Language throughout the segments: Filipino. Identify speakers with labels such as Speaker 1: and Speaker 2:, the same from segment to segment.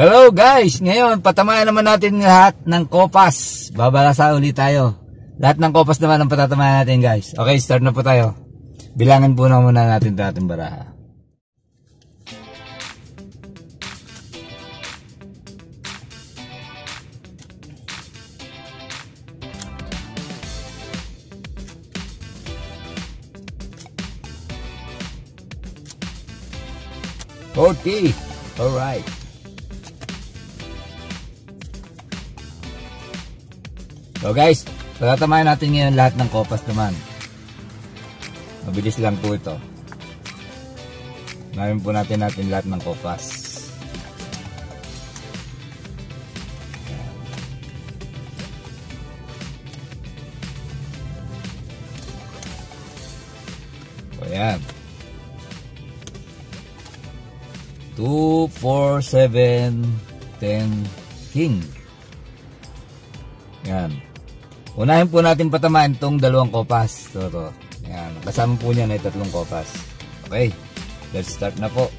Speaker 1: Hello guys! Ngayon, patamayan naman natin lahat ng kopas. Babalasa ulit tayo. Lahat ng kopas naman ang patatamaan natin guys. Okay, start na po tayo. Bilangan po na muna natin ito ating baraha. Forty. Alright. So guys, Tatamayan natin ngayon lahat ng kopas naman. Mabilis lang po ito. Namin po natin natin lahat ng kopas. O yan. 2, 4, 7, 10, king. Yan. Unahin po natin patamaan itong dalawang kopas. Ito, ito. Ayan. Kasama po niya na tatlong kopas. Okay. Let's start na po.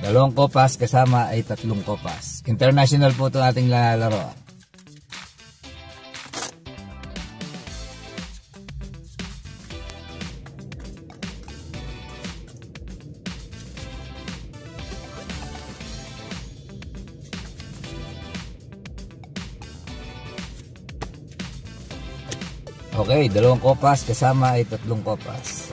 Speaker 1: Dalawang kopas kasama ay tatlong kopas. International po ito ating lalaro. Okay, dalawang kopas kasama ay tatlong kopas.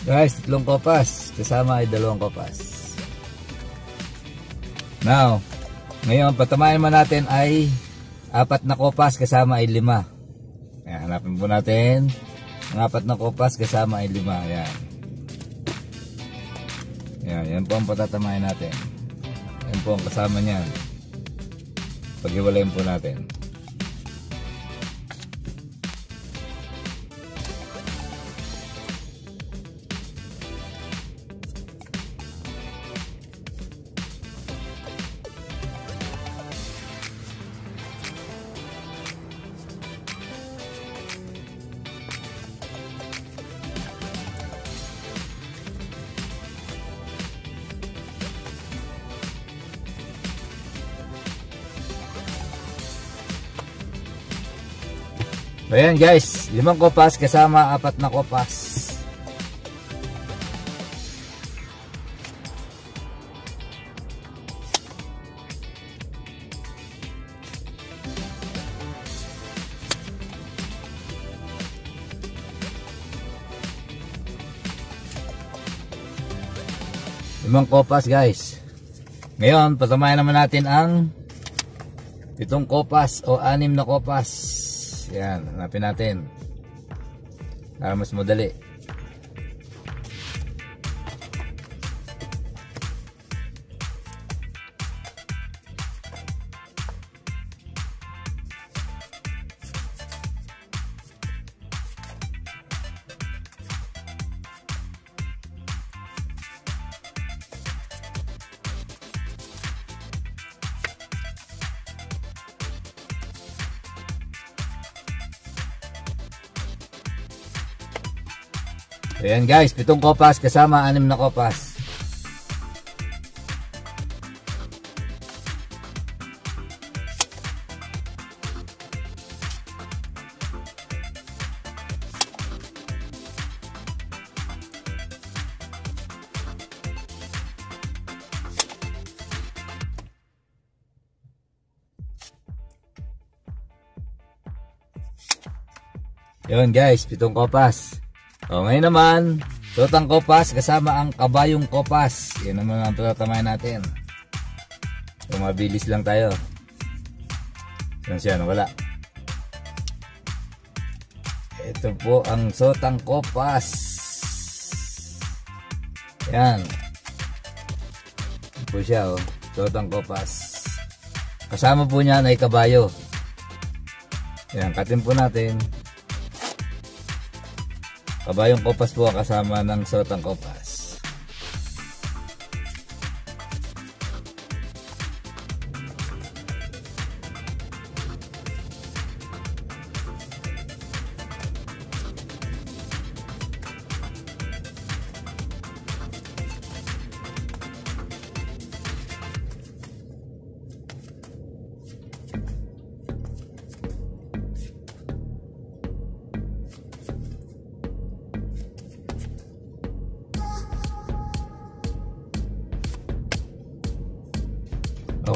Speaker 1: Guys, tatlong kopas. Kasama ay dalawang kopas. Now, ngayon, patamayan naman natin ay apat na kopas kasama ay lima. Ayan, hanapin po natin. Ang apat na kopas kasama ay lima. Ayan. Ayan, yan po ang patatamayan natin. Yan po ang kasama niyan. Paghiwalayin po natin. So ayan guys, limang kopas kasama apat na kopas. Limang kopas guys. Ngayon, patamayan naman natin ang pitong kopas o anim na kopas. Yan, hanapin natin. Para mas madali. Ayan guys, pitong kopas kasama anim na kopas. Yun guys, pitong kopas. O, ngayon naman, tutang kopas kasama ang kabayong kopas. Yan naman ang tatamay natin. So, mabilis lang tayo. Yan siya, wala. Ito po ang sotang kopas. Yan. Ito po siya oh. Sotang kopas. Kasama po niyan ay kabayo. Yan, katin po natin. Kabayong kopas po kasama ng sotang kopas.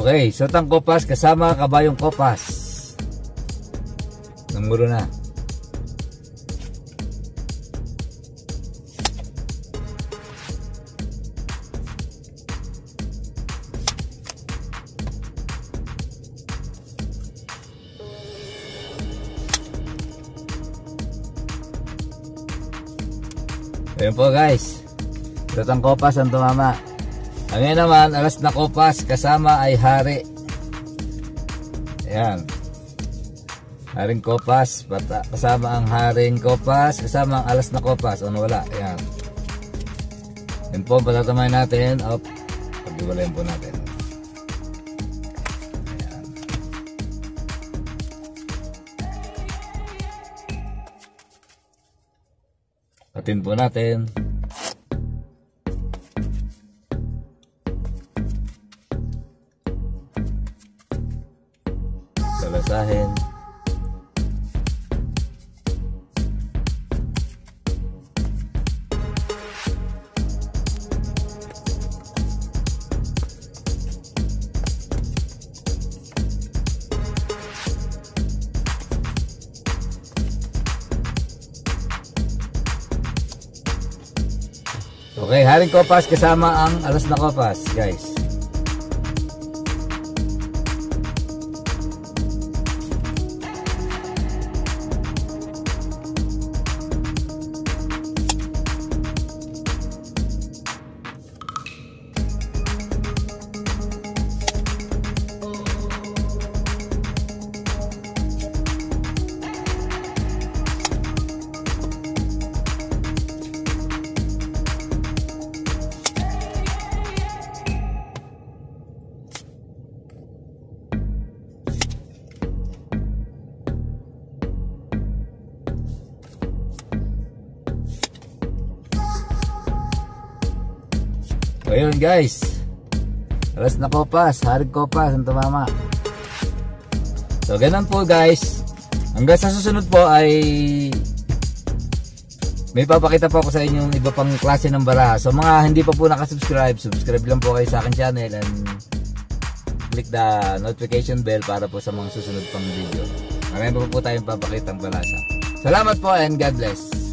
Speaker 1: Okay, sotang kopas kasama kabayong kopas. Namuro na. Ayun po guys. Sotang kopas ang tumama. Ngayon naman, alas na kopas, kasama ay hari. Ayan. Haring kopas, pata, kasama ang haring kopas, kasama ang alas na kopas. Ano wala? Ayan. Yan po, patatamay natin. Op, pagdiwalayin po natin. Ayan. Patin po natin. Okay, haring kopas kasama ang alas na kopas, guys. Ayun guys. Alas na kopas, haring kopas ang tumama. So ganun po guys. Hanggang sa susunod po ay may papakita po ako sa inyo yung iba pang klase ng baraha. So mga hindi pa po nakasubscribe, subscribe lang po kayo sa akin channel and click the notification bell para po sa mga susunod pang video. Marami pa po tayong papakitang balasa. Salamat po and God bless.